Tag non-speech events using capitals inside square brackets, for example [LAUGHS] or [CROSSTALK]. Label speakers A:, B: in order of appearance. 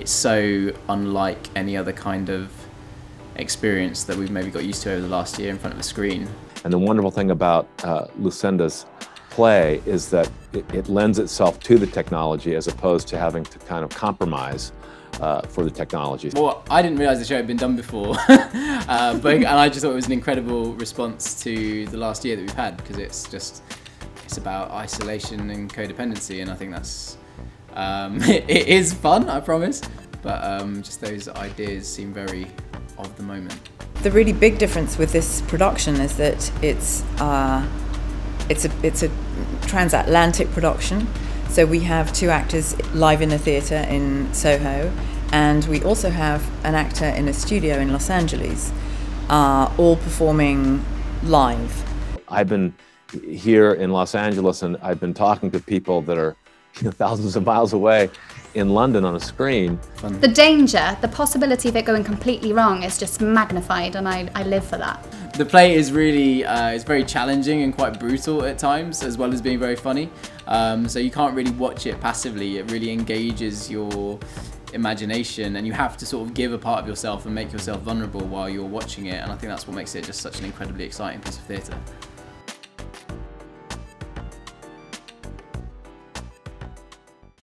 A: it's so unlike any other kind of experience that we've maybe got used to over the last year in front of a screen.
B: And the wonderful thing about uh, Lucinda's play is that it, it, lends itself to the technology as opposed to having to kind of compromise uh, for the technology.
A: Well, I didn't realise the show had been done before, [LAUGHS] uh, but, [LAUGHS] and I just thought it was an incredible response to the last year that we've had because it's just it's about isolation and codependency, and I think that's um, [LAUGHS] it, it is fun, I promise, but um, just those ideas seem very of the moment.
C: The really big difference with this production is that it's uh, it's a it's a transatlantic production. So we have two actors live in the theatre in Soho, and we also have an actor in a studio in Los Angeles, uh, all performing live.
B: I've been here in Los Angeles, and I've been talking to people that are you know, thousands of miles away in London on a screen.
D: The danger, the possibility of it going completely wrong is just magnified, and I, I live for that.
A: The play is really uh, it's very challenging and quite brutal at times, as well as being very funny. Um, so you can't really watch it passively. It really engages your imagination, and you have to sort of give a part of yourself and make yourself vulnerable while you're watching it. And I think that's what makes it just such an incredibly exciting piece of theatre.